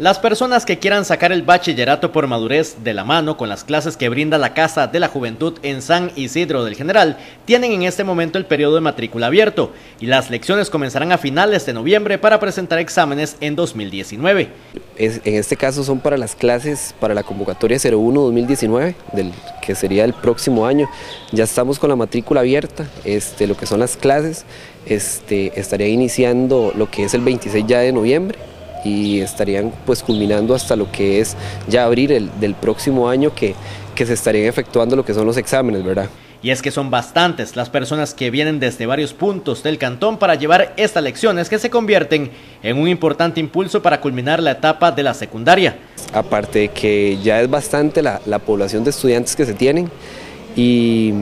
Las personas que quieran sacar el bachillerato por madurez de la mano con las clases que brinda la Casa de la Juventud en San Isidro del General tienen en este momento el periodo de matrícula abierto y las lecciones comenzarán a finales de noviembre para presentar exámenes en 2019. en este caso son para las clases para la convocatoria 01-2019, que sería el próximo año. Ya estamos con la matrícula abierta, este, lo que son las clases, este, estaría iniciando lo que es el 26 ya de noviembre y estarían pues culminando hasta lo que es ya abril el, del próximo año que, que se estarían efectuando lo que son los exámenes, ¿verdad? Y es que son bastantes las personas que vienen desde varios puntos del cantón para llevar estas lecciones que se convierten en un importante impulso para culminar la etapa de la secundaria. Aparte de que ya es bastante la, la población de estudiantes que se tienen y,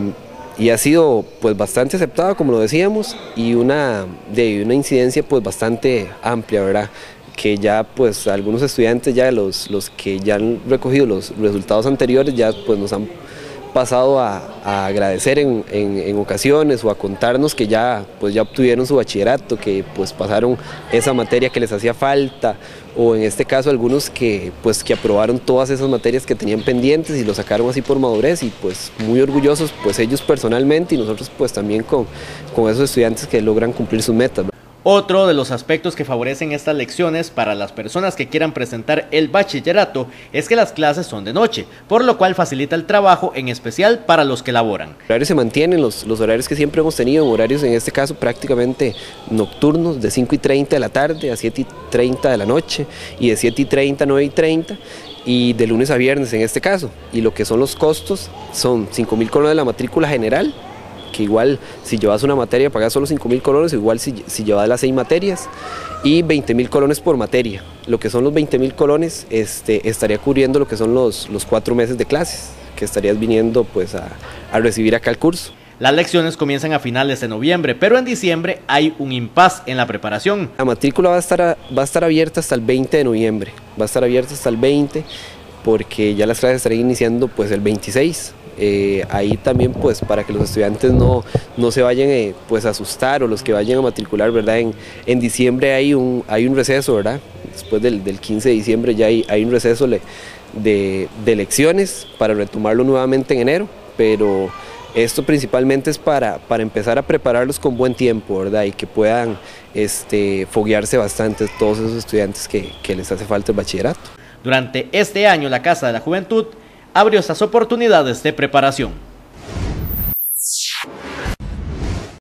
y, ha sido pues bastante aceptada como lo decíamos y una, de una incidencia pues bastante amplia, ¿verdad? Que ya pues algunos estudiantes ya los, los que ya han recogido los resultados anteriores ya pues nos han pasado a, agradecer en, en, ocasiones o a contarnos que ya pues ya obtuvieron su bachillerato, que pues pasaron esa materia que les hacía falta o en este caso algunos que pues que aprobaron todas esas materias que tenían pendientes y lo sacaron así por madurez y pues muy orgullosos pues ellos personalmente y nosotros pues también con, con esos estudiantes que logran cumplir sus metas. Otro de los aspectos que favorecen estas lecciones para las personas que quieran presentar el bachillerato es que las clases son de noche, por lo cual facilita el trabajo, en especial para los que laboran. Los horarios se mantienen, los, horarios que siempre hemos tenido, horarios en este caso prácticamente nocturnos, de 5 y 30 de la tarde a 7 y 30 de la noche, y de 7 y 30 a 9 y 30, y de lunes a viernes en este caso. Y lo que son los costos son 5 mil colones de la matrícula general, que igual si llevas una materia pagas solo 5 mil colones, igual si, si llevas las 6 materias, y 20 mil colones por materia. Lo que son los 20 mil colones este, estaría cubriendo lo que son los, los cuatro meses de clases, que estarías viniendo pues a, a recibir acá el curso. Las lecciones comienzan a finales de noviembre, pero en diciembre hay un impas en la preparación. La matrícula va a, estar va a estar abierta hasta el 20 de noviembre, va a estar abierta hasta el 20 porque ya las clases estarían iniciando pues el 26 eh, ahí también pues para que los estudiantes no, no se vayan eh, pues a asustar o los que vayan a matricular, ¿verdad? En, en diciembre hay un, hay un receso, ¿verdad? Después del, del 15 de diciembre ya hay, hay un receso de, de elecciones para retomarlo nuevamente en enero, pero esto principalmente es para, para empezar a prepararlos con buen tiempo, ¿verdad? Y que puedan este, foguearse bastante todos esos estudiantes que, que les hace falta el bachillerato. Durante este año la Casa de la Juventud abrió estas oportunidades de preparación.